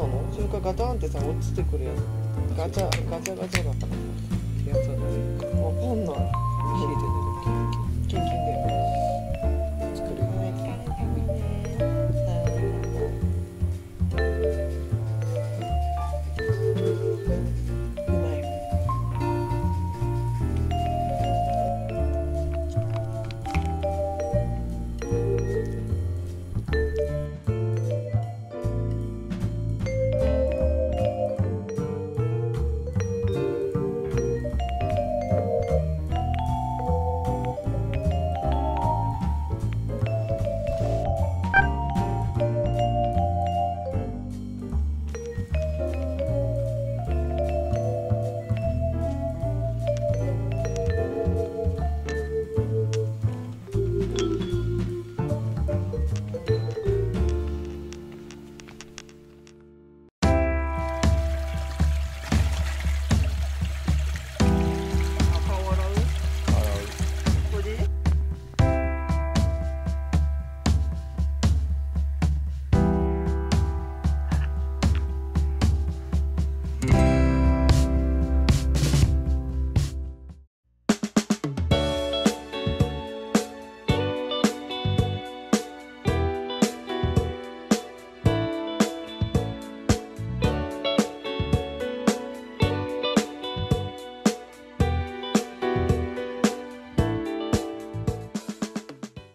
そなの？それからガタンってさ落ちてくるやつ。ガチャガチャガチャだったの。やつは何わかんない。聞いて